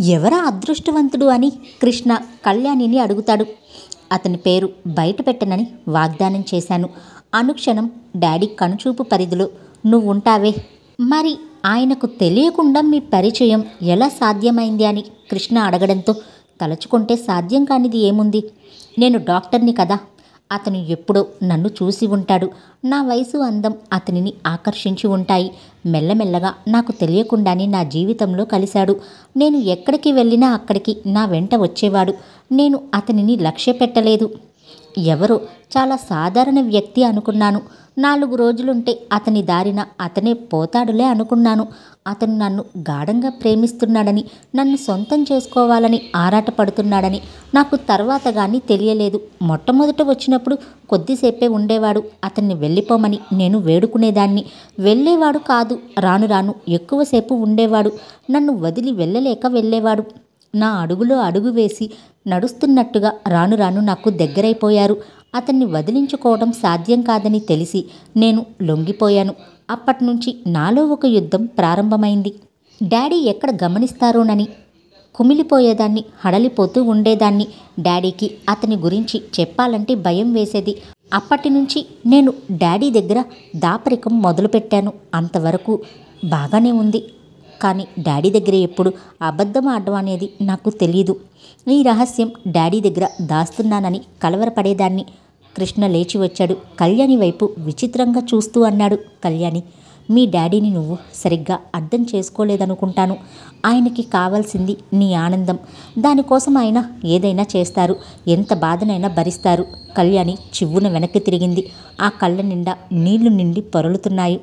ఎవరా అదృష్టవంతుడు అని కృష్ణ కళ్యాణిని అడుగుతాడు. అతని పేరు బయట పెట్టనని వాగ్దానం చేశాను. అనుక్షణం డాడీ కనుచూపు పరిధిలో నువ్వు ఉంటావే. మరి ఆయనకు తెలియకుండా మీ పరిచయం ఎలా సాధ్యమైంది? అని కృష్ణ అడగడంతో తలుచుకుంటే సాధ్యం కానిది ఏముంది? నేను డాక్టర్ని కదా అతను ఎప్పుడో నన్ను చూసి ఉంటాడు. నా వయసు అందం అతనిని ఆకర్షించి ఉంటాయి. మెల్లమెల్లగా నాకు తెలియకుండానే నా జీవితంలో కలిశాడు. నేను ఎక్కడికి వెళ్ళినా అక్కడికి నా వెంట వచ్చేవాడు. నేను అతనిని లక్ష్య పెట్టలేదు ఎవరో చాలా సాధారణ వ్యక్తి అనుకున్నాను. నాలుగు రోజులుంటే అతని దారిన అతనే పోతాడులే అనుకున్నాను. అతను నన్ను గాఢంగా ప్రేమిస్తున్నాడని నన్ను సొంతం చేసుకోవాలని ఆరాటపడుతున్నాడని నాకు తర్వాత కానీ తెలియలేదు. మొట్టమొదట వచ్చినప్పుడు కొద్దిసేపే ఉండేవాడు. అతన్ని వెళ్ళిపోమని నేను వేడుకునేదాన్ని. వెళ్ళేవాడు కాదు రాను రాను ఎక్కువసేపు ఉండేవాడు. నన్ను వదిలి వెళ్ళలేక వెళ్ళేవాడు. నా అడుగులో అడుగు వేసి నడుస్తున్నట్టుగా రాను రాను నాకు దగ్గరైపోయారు. అతన్ని వదిలించుకోవడం సాధ్యం కాదని తెలిసి నేను లొంగిపోయాను. అప్పటి నుంచి నాలో ఒక యుద్ధం ప్రారంభమైంది. డాడీ ఎక్కడ గమనిస్తారోనని కుమిలిపోయేదాన్ని హడలిపోతూ ఉండేదాన్ని డాడీకి అతని గురించి చెప్పాలంటే భయం వేసేది. అప్పటి నుంచి నేను డాడీ దగ్గర దాపరికం మొదలుపెట్టాను. అంతవరకు బాగానే ఉంది. కానీ డాడీ దగ్గర ఎప్పుడు అబద్ధం ఆడడం అనేది నాకు తెలియదు ఈ రహస్యం డాడీ దగ్గర దాస్తున్నానని కలవరపడేదాన్ని. కృష్ణ లేచి వచ్చాడు. కళ్యాణి వైపు విచిత్రంగా చూస్తూ అన్నాడు కళ్యాణి మీ డాడీని నువ్వు సరిగ్గా అర్థం చేసుకోలేదనుకుంటాను. ఆయనకి కావాల్సింది నీ ఆనందం. దానికోసం ఆయన ఏదైనా చేస్తారు. ఎంత బాధనైనా భరిస్తారు. కళ్యాణి చివ్వున వెనక్కి తిరిగింది. ఆ కళ్ళ నిండా నీళ్ళు నిండి పొరలుతున్నాయి.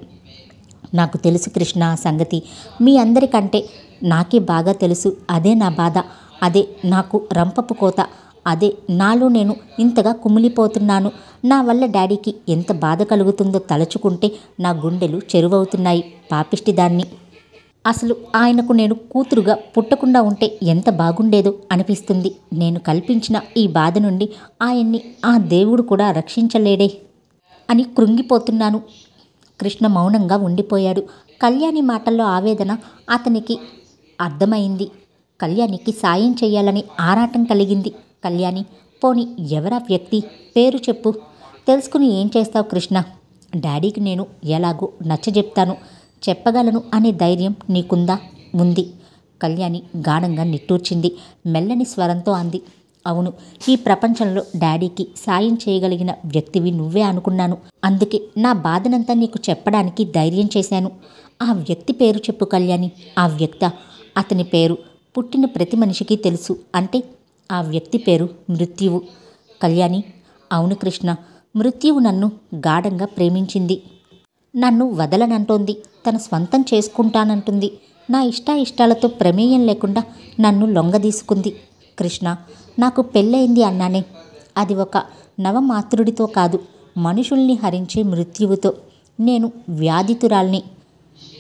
నాకు తెలుసు కృష్ణ సంగతి. మీ అందరికంటే నాకే బాగా తెలుసు. అదే నా బాధ. అదే నాకు రంపపు కోత. అదే నాలో నేను ఇంతగా కుమిలిపోతున్నాను. నా వల్ల డాడీకి ఎంత బాధ కలుగుతుందో తలుచుకుంటే నా గుండెలు చెరువవుతున్నాయి. పాపిష్టి దాన్ని. అసలు ఆయనకు నేను కూతురుగా పుట్టకుండా ఉంటే ఎంత బాగుండేదో అనిపిస్తుంది. నేను కల్పించిన ఈ బాధ నుండి ఆయన్ని ఆ దేవుడు కూడా రక్షించలేడే అని కృంగిపోతున్నాను. కృష్ణ మౌనంగా ఉండిపోయాడు. కళ్యాణి మాటల్లో ఆవేదన అతనికి అర్థమైంది. కళ్యాణికి సాయం చేయాలని ఆరాటం కలిగింది. కళ్యాణి పోని ఎవరా వ్యక్తి? పేరు చెప్పు. తెలుసుకుని ఏం చేస్తావు కృష్ణ? డాడీకి నేను ఎలాగో నచ్చజెప్తాను. చెప్పగలను అనే ధైర్యం నీకుందా? ఉంది. కళ్యాణి గాఢంగా నిట్టూర్చింది. మెల్లని స్వరంతో అంది. అవును ఈ ప్రపంచంలో డాడీకి సాయం చేయగలిగిన వ్యక్తివి నువ్వే అనుకున్నాను. అందుకే నా బాధనంతా నీకు చెప్పడానికి ధైర్యం చేశాను. ఆ వ్యక్తి పేరు చెప్పు కళ్యాణి. ఆ వ్యక్త అతని పేరు పుట్టిన ప్రతి మనిషికి తెలుసు. అంటే ఆ వ్యక్తి పేరు మృత్యువు. కళ్యాణి అవును కృష్ణ మృత్యువు నన్ను గాఢంగా ప్రేమించింది. నన్ను వదలనంటోంది. తన స్వంతం చేసుకుంటానంటుంది. నా ఇష్టాయిష్టాలతో ప్రమేయం లేకుండా నన్ను లొంగదీసుకుంది. కృష్ణ నాకు పెళ్ళయింది అన్నానే. అది ఒక నవమాతృడితో కాదు మనుషుల్ని హరించే మృత్యువుతో. నేను వ్యాధితురాల్ని.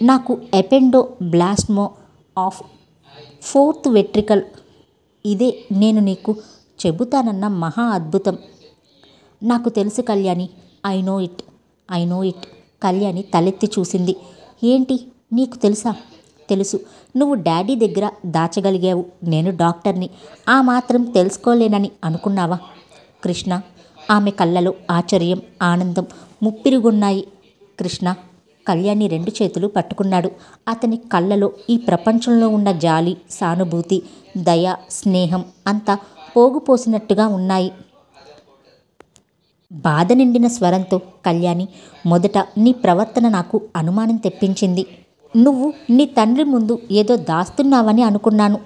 నాకు ఎపెండో బ్లాస్మో ఆఫ్ ఫోర్త్ వెట్రికల్. ఇదే నేను నీకు చెబుతానన్న మహా అద్భుతం. నాకు తెలుసు Kalyani I know it I know it. Kalyani తలెత్తి చూసింది. ఏంటి? నీకు తెలుసా? తెలుసు. నువ్వు డాడీ దగ్గర దాచగలిగావు. నేను డాక్టర్ని. ఆ మాత్రం తెలుసుకోలేనని అనుకున్నావా? కృష్ణ ఆమె కళ్ళలో ఆశ్చర్యం ఆనందం ముప్పిరుగున్నాయి. కృష్ణ కళ్యాణి రెండు చేతులు పట్టుకున్నాడు. అతని కళ్ళలో ఈ ప్రపంచంలో ఉన్న జాలి సానుభూతి దయ స్నేహం అంతా పోగుపోసినట్టుగా ఉన్నాయి. బాధ నిండిన స్వరంతో కళ్యాణి మొదట నీ ప్రవర్తన నాకు అనుమానం తెప్పించింది. నువ్వు నీ తండ్రి ముందు ఏదో దాస్తున్నావని అనుకున్నాను.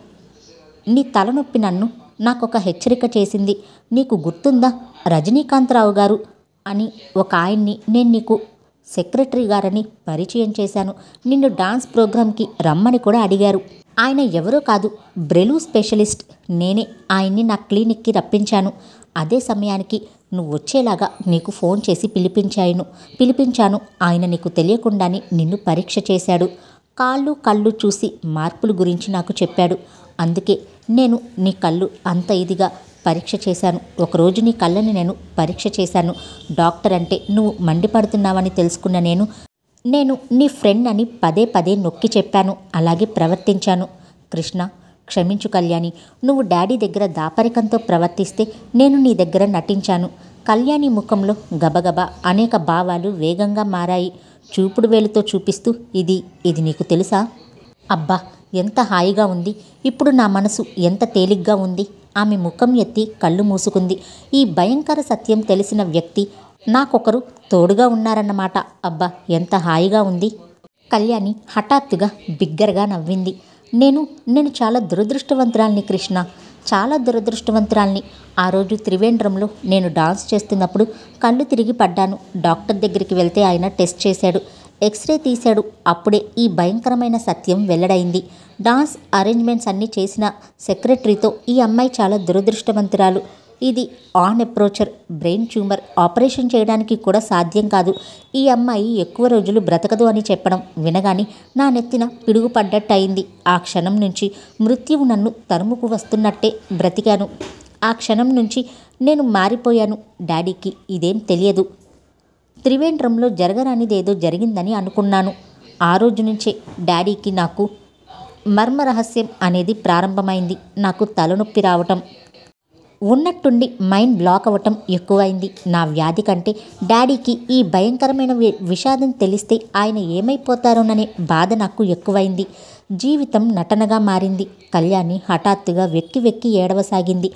నీ తలనొప్పి నన్ను నాకొక హెచ్చరిక చేసింది. నీకు గుర్తుందా? రజనీకాంతరావు గారు అని ఒక ఆయన్ని నేను నీకు సెక్రటరీ గారని పరిచయం చేశాను. నిన్ను డాన్స్ ప్రోగ్రాంకి రమ్మని కూడా అడిగారు. ఆయన ఎవరో కాదు బ్రెలు స్పెషలిస్ట్. నేనే ఆయన్ని నా క్లినిక్కి రప్పించాను. అదే సమయానికి నువ్వు వచ్చేలాగా నీకు ఫోన్ చేసి పిలిపించాను పిలిపించాను ఆయన నీకు తెలియకుండానే నిన్ను పరీక్ష చేశాడు. కాళ్ళు కళ్ళు చూసి మార్పుల గురించి నాకు చెప్పాడు. అందుకే నేను నీ కళ్ళు అంత ఇదిగా పరీక్ష చేశాను. ఒకరోజు నీ కళ్ళని నేను పరీక్ష చేశాను. డాక్టర్ అంటే నువ్వు మండిపడుతున్నావని తెలుసుకున్న నేను నేను నీ ఫ్రెండ్ అని పదే పదే నొక్కి చెప్పాను. అలాగే ప్రవర్తించాను. కృష్ణ క్షమించు కళ్యాణి నువ్వు డాడీ దగ్గర దాపరికంతో ప్రవర్తిస్తే నేను నీ దగ్గర నటించాను. కళ్యాణి ముఖంలో గబగబా అనేక భావాలు వేగంగా మారాయి. చూపుడు వేలుతో చూపిస్తూ ఇది ఇది నీకు తెలుసా? అబ్బా ఎంత హాయిగా ఉంది. ఇప్పుడు నా మనసు ఎంత తేలిగ్గా ఉంది? ఆమె ముఖం ఎత్తి కళ్ళు మూసుకుంది. ఈ భయంకర సత్యం తెలిసిన వ్యక్తి నాకొకరు తోడుగా ఉన్నారన్నమాట. అబ్బా ఎంత హాయిగా ఉంది. కళ్యాణి హఠాత్తుగా బిగ్గరగా నవ్వింది. నేను నేను చాలా దురదృష్టవంతురాల్ని కృష్ణ. చాలా దురదృష్టవంతురాల్ని. ఆ రోజు త్రివేంద్రంలో నేను డాన్స్ చేస్తున్నప్పుడు కళ్ళు తిరిగి పడ్డాను. డాక్టర్ దగ్గరికి వెళ్తే ఆయన టెస్ట్ చేశాడు. ఎక్స్రే తీశాడు. అప్పుడే ఈ భయంకరమైన సత్యం వెల్లడైంది. డాన్స్ అరేంజ్మెంట్స్ అన్నీ చేసిన సెక్రటరీతో ఈ అమ్మాయి చాలా దురదృష్టవంతురాలు. ఇది ఆన్ అప్రోచర్ బ్రెయిన్ ట్యూమర్ ఆపరేషన్ చేయడానికి కూడా సాధ్యం కాదు. ఈ అమ్మాయి ఎక్కువ రోజులు బ్రతకదు అని చెప్పడం వినగాని నా నెత్తిన పిడుగుపడ్డట్టు అయింది ఆ క్షణం నుంచి మృత్యువు నన్ను తరుముకు వస్తున్నట్టే బ్రతికాను. ఆ క్షణం నుంచి నేను మారిపోయాను. డాడీకి ఇదేం తెలియదు. త్రివేంద్రంలో జరగరానిదేదో జరిగిందని అనుకున్నాను. ఆ రోజు నుంచే డాడీకి నాకు మర్మరహస్యం అనేది ప్రారంభమైంది. నాకు తలనొప్పి రావటం ఉన్నట్టుండి మైండ్ బ్లాక్ అవ్వటం ఎక్కువైంది. నా వ్యాధి కంటే డాడీకి ఈ భయంకరమైన వి- విషాదం తెలిస్తే ఆయన ఏమైపోతారోననే బాధ నాకు ఎక్కువైంది. జీవితం నటనగా మారింది. కళ్యాణి హఠాత్తుగా వెక్కి వెక్కి ఏడవసాగింది.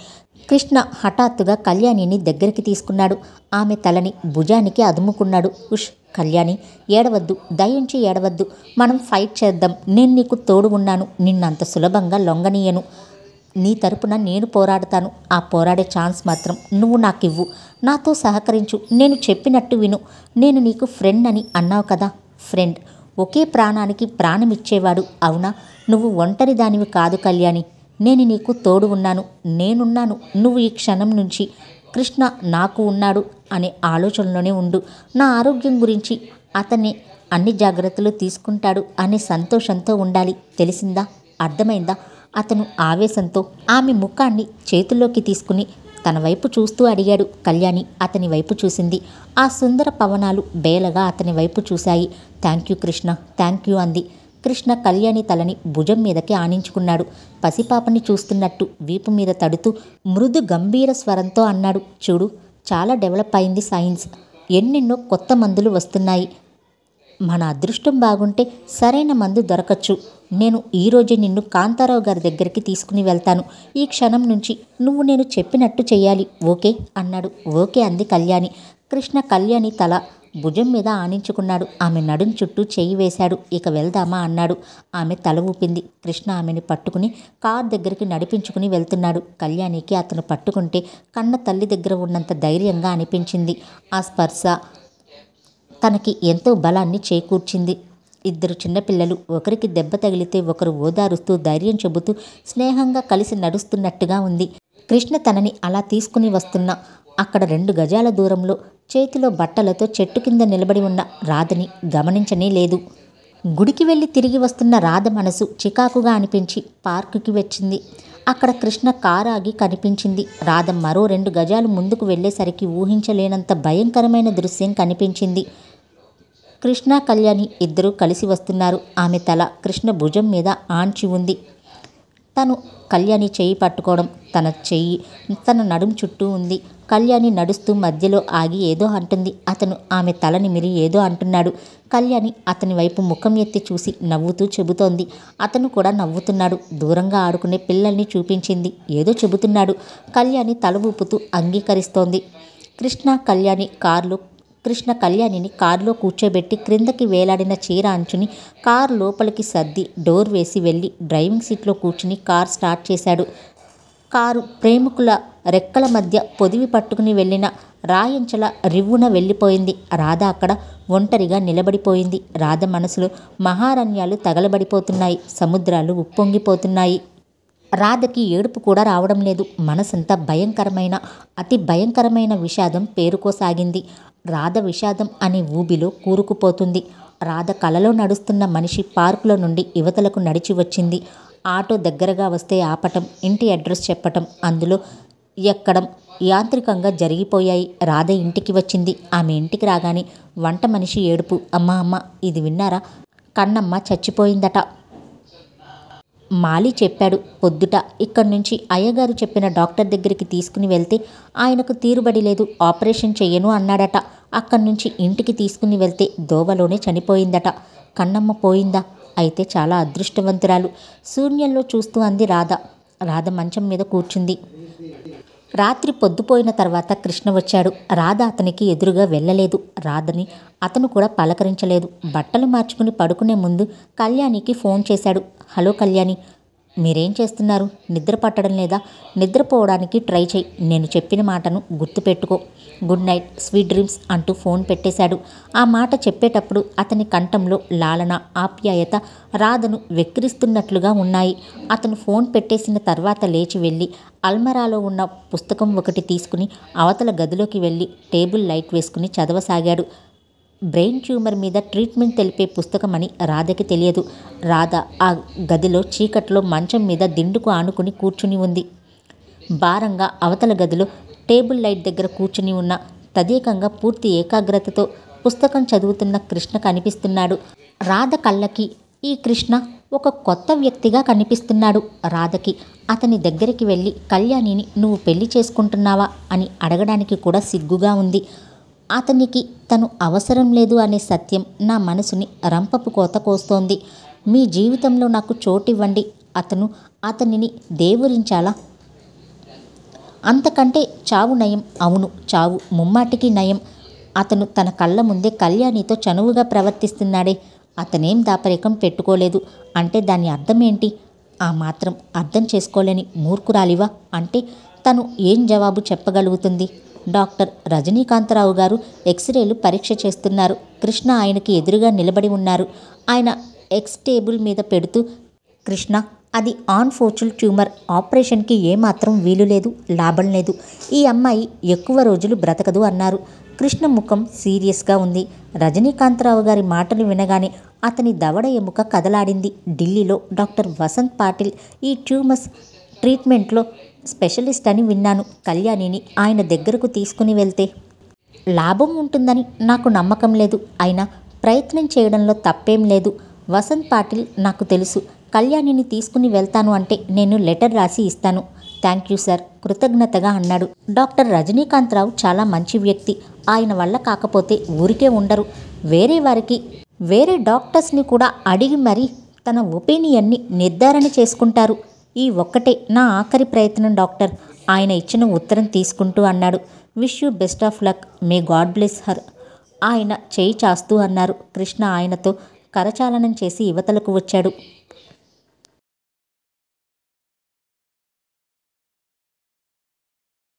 కృష్ణ హఠాత్తుగా కళ్యాణిని దగ్గరికి తీసుకున్నాడు. ఆమె తలని భుజానికి అదుముకున్నాడు. ఉష్ కళ్యాణి ఏడవద్దు దయించి ఏడవద్దు. మనం ఫైట్ చేద్దాం. నేను నీకు తోడు ఉన్నాను. నిన్నంత సులభంగా లొంగనీయను. నీ తరపున నేను పోరాడతాను. ఆ పోరాడే ఛాన్స్ మాత్రం నువ్వు నాకివ్వు. నాతో సహకరించు. నేను చెప్పినట్టు విను. నేను నీకు ఫ్రెండ్ అని అన్నావు కదా. ఫ్రెండ్ ఒకే ప్రాణానికి ప్రాణం ఇచ్చేవాడు అవునా? నువ్వు ఒంటరి దానివి కాదు కళ్యాణి. నేను నీకు తోడు ఉన్నాను నేనున్నాను నువ్వు ఈ క్షణం నుంచి కృష్ణ నాకు ఉన్నాడు అనే ఆలోచనలోనే ఉండు. నా ఆరోగ్యం గురించి అతన్ని అన్ని జాగ్రత్తలు తీసుకుంటాడు అనే సంతోషంతో ఉండాలి. తెలిసిందా? అర్థమైందా? అతను ఆవేశంతో ఆమె ముఖాన్ని చేతుల్లోకి తీసుకుని తన వైపు చూస్తూ అడిగాడు. కళ్యాణి అతని వైపు చూసింది. ఆ సుందర పవనాలు బేలగా అతని వైపు చూశాయి. Thank you Krishna thank you అంది. కృష్ణ కళ్యాణి తలని భుజం మీదకి ఆనించుకున్నాడు. పసిపాపని చూస్తున్నట్టు వీపు మీద తడుతూ మృదు గంభీర స్వరంతో అన్నాడు. చూడు చాలా డెవలప్ అయింది సైన్స్. ఎన్నెన్నో కొత్త మందులు వస్తున్నాయి. మన అదృష్టం బాగుంటే సరైన మందు దొరకచ్చు. నేను ఈరోజే నిన్ను కాంతారావు గారి దగ్గరికి తీసుకుని వెళ్తాను. ఈ క్షణం నుంచి నువ్వు నేను చెప్పినట్టు చేయాలి ఓకే? అన్నాడు. ఓకే అంది కళ్యాణి. కృష్ణ కళ్యాణి తల భుజం మీద ఆనించుకున్నాడు. ఆమె నడుం చుట్టూ చేయి వేశాడు. ఇక వెళ్దామా? అన్నాడు. ఆమె తల ఊపింది. కృష్ణ ఆమెని పట్టుకుని కార్ దగ్గరికి నడిపించుకుని వెళ్తున్నాడు. కళ్యాణికి అతను పట్టుకుంటే కన్న తల్లి దగ్గర ఉన్నంత ధైర్యంగా అనిపించింది. ఆ స్పర్శ తనకి ఎంతో బలాన్ని చేకూర్చింది. ఇద్దరు చిన్నపిల్లలు ఒకరికి దెబ్బ తగిలితే ఒకరు ఓదారుస్తూ ధైర్యం చెబుతూ స్నేహంగా కలిసి నడుస్తున్నట్టుగా ఉంది. కృష్ణ తనని అలా తీసుకుని వస్తున్న అక్కడ రెండు గజాల దూరంలో చేతిలో బట్టలతో చెట్టు కింద నిలబడి ఉన్న రాధని గమనించనే లేదు. గుడికి వెళ్ళి తిరిగి వస్తున్న రాధ మనసు చికాకుగా అనిపించి పార్కుకి వచ్చింది. అక్కడ కృష్ణ కారాగి కనిపించింది. రాధ మరో రెండు గజాలు ముందుకు వెళ్ళేసరికి ఊహించలేనంత భయంకరమైన దృశ్యం కనిపించింది. కృష్ణ కళ్యాణి ఇద్దరూ కలిసి వస్తున్నారు. ఆమె తల కృష్ణ భుజం మీద ఆంచి ఉంది. తను కళ్యాణి చెయ్యి పట్టుకోవడం తన చెయ్యి తన నడుం చుట్టూ ఉంది. కళ్యాణి నడుస్తూ మధ్యలో ఆగి ఏదో అంటుంది. అతను ఆమె తల నిమిరి ఏదో అంటున్నాడు. కళ్యాణి అతని వైపు ముఖం ఎత్తి చూసి నవ్వుతూ చెబుతోంది. అతను కూడా నవ్వుతున్నాడు. దూరంగా ఆడుకునే పిల్లల్ని చూపించింది. ఏదో చెబుతున్నాడు. కళ్యాణి తల ఊపుతూ అంగీకరిస్తోంది. కృష్ణ కళ్యాణి కార్లు కృష్ణ కళ్యాణిని కారులో కూర్చోబెట్టి క్రిందకి వేలాడిన చీర అంచుని కారు లోపలికి సర్ది డోర్ వేసి వెళ్ళి డ్రైవింగ్ సీట్లో కూర్చుని కార్ స్టార్ట్ చేశాడు. కారు ప్రేమికుల రెక్కల మధ్య పొదివి పట్టుకుని వెళ్ళిన రాయంచల రివ్వున వెళ్ళిపోయింది. రాధ అక్కడ ఒంటరిగా నిలబడిపోయింది. రాధ మనసులో మహారణ్యాలు తగలబడిపోతున్నాయి. సముద్రాలు ఉప్పొంగిపోతున్నాయి. రాధకి ఏడుపు కూడా రావడం లేదు. మనసంతా భయంకరమైన అతి భయంకరమైన విషాదం పేరుకోసాగింది. రాధ విషాదం అనే ఊబిలో కూరుకుపోతుంది. రాధ కలలో నడుస్తున్న మనిషి పార్కులో నుండి యువతలకు నడిచి వచ్చింది. ఆటో దగ్గరగా వస్తే ఆపటం ఇంటి అడ్రస్ చెప్పటం అందులో ఎక్కడం యాంత్రికంగా జరిగిపోయాయి. రాధ ఇంటికి వచ్చింది. ఆమె ఇంటికి రాగానే వంట మనిషి ఏడుపు. అమ్మ అమ్మ ఇది విన్నారా? కన్నమ్మ చచ్చిపోయిందట. మాలి చెప్పాడు. పొద్దుట ఇక్కడి నుంచి అయ్యగారు చెప్పిన డాక్టర్ దగ్గరికి తీసుకుని వెళ్తే ఆయనకు తీరుబడి లేదు. ఆపరేషన్ చెయ్యను అన్నాడట. అక్కడి నుంచి ఇంటికి తీసుకుని వెళ్తే దోవలోనే చనిపోయిందట. కన్నమ్మ పోయిందా? అయితే చాలా అదృష్టవంతురాలు. శూన్యంలో చూస్తూ అంది రాధ. రాధ మంచం మీద కూర్చుంది. రాత్రి పొద్దుపోయిన తర్వాత కృష్ణ వచ్చాడు. రాధ అతనికి ఎదురుగా వెళ్ళలేదు. రాధని అతను కూడా పలకరించలేదు. బట్టలు మార్చుకుని పడుకునే ముందు కళ్యాణికి ఫోన్ చేశాడు. హలో కళ్యాణి మీరేం చేస్తున్నారు? నిద్ర పట్టడం లేదా? నిద్రపోవడానికి ట్రై చేయి. నేను చెప్పిన మాటను గుర్తుపెట్టుకో గుడ్ నైట్ స్వీట్ డ్రీమ్స్ అంటూ ఫోన్ పెట్టేశాడు. ఆ మాట చెప్పేటప్పుడు అతని కంఠంలో లాలన ఆప్యాయత రాధను వెక్కిరిస్తున్నట్లుగా ఉన్నాయి. అతను ఫోన్ పెట్టేసిన తర్వాత లేచి వెళ్ళి అల్మరాలో ఉన్న పుస్తకం ఒకటి తీసుకుని అవతల గదిలోకి వెళ్ళి టేబుల్ లైట్ వేసుకుని చదవసాగాడు. బ్రెయిన్ ట్యూమర్ మీద ట్రీట్మెంట్ తెలిపే పుస్తకమని రాధకి తెలియదు. రాధ ఆ గదిలో చీకట్లో మంచం మీద దిండుకు ఆనుకుని కూర్చుని ఉంది. భారంగా అవతల గదిలో టేబుల్ లైట్ దగ్గర కూర్చుని ఉన్న తదేకంగా పూర్తి ఏకాగ్రతతో పుస్తకం చదువుతున్న కృష్ణ కనిపిస్తున్నాడు. రాధ కళ్ళకి ఈ కృష్ణ ఒక కొత్త వ్యక్తిగా కనిపిస్తున్నాడు. రాధకి అతని దగ్గరికి వెళ్ళి కళ్యాణిని నువ్వు పెళ్ళి చేసుకుంటున్నావా? అని అడగడానికి కూడా సిగ్గుగా ఉంది. అతనికి తను అవసరం లేదు అనే సత్యం నా మనసుని రంపపు కోత కోస్తోంది. మీ జీవితంలో నాకు చోటివ్వండి. అతను అతనిని దేవురించాలా? అంతకంటే చావు నయం. అవును చావు ముమ్మాటికి నయం. అతను తన కళ్ళ ముందే కళ్యాణితో చనువుగా ప్రవర్తిస్తున్నాడే. అతనేం దాపరికం పెట్టుకోలేదు. అంటే దాని అర్థం ఏంటి ఆ మాత్రం అర్థం చేసుకోలేని మూర్ఖురాలివా? అంటే తను ఏం జవాబు చెప్పగలుగుతుంది? డాక్టర్ రజనీకాంతరావు గారు ఎక్స్రేలు పరీక్ష చేస్తున్నారు. కృష్ణ ఆయనకి ఎదురుగా నిలబడి ఉన్నారు. ఆయన ఎక్స్ టేబుల్ మీద పెడుతూ కృష్ణ అది ఆన్ ఫోర్చుల్ ట్యూమర్. ఆపరేషన్కి ఏమాత్రం వీలు లేదు లాభం లేదు. ఈ అమ్మాయి ఎక్కువ రోజులు బ్రతకదు అన్నారు. కృష్ణ ముఖం సీరియస్గా ఉంది. రజనీకాంతరావు గారి మాటలు వినగానే అతని దవడ ఎముక కదలాడింది. ఢిల్లీలో డాక్టర్ వసంత్ పాటిల్ ఈ ట్యూమర్స్ ట్రీట్మెంట్లో స్పెషలిస్ట్ అని విన్నాను కళ్యాణిని ఆయన దగ్గరకు తీసుకుని వెళ్తే. లాభం ఉంటుందని నాకు నమ్మకం లేదు. అయినా ప్రయత్నం చేయడంలో తప్పేం లేదు. వసంత్ పాటిల్ నాకు తెలుసు. కళ్యాణిని తీసుకుని వెళ్తాను అంటే నేను లెటర్ రాసి ఇస్తాను. Thank you sir. కృతజ్ఞతగా అన్నాడు. డాక్టర్ రజనీకాంతరావు చాలా మంచి వ్యక్తి. ఆయన వల్ల కాకపోతే ఊరికే ఉండరు. వేరే వారికి వేరే డాక్టర్స్ని కూడా అడిగి మరీ తన ఒపీనియన్ని నిర్ధారణ చేసుకుంటారు. ఈ ఒక్కటే నా ఆఖరి ప్రయత్నం డాక్టర్. ఆయన ఇచ్చిన ఉత్తరం తీసుకుంటూ అన్నాడు. Wish you best of luck. May God bless her. ఆయన చేయి చాస్తూ అన్నారు. కృష్ణ ఆయనతో కరచాలనం చేసి యువతలకు వచ్చాడు.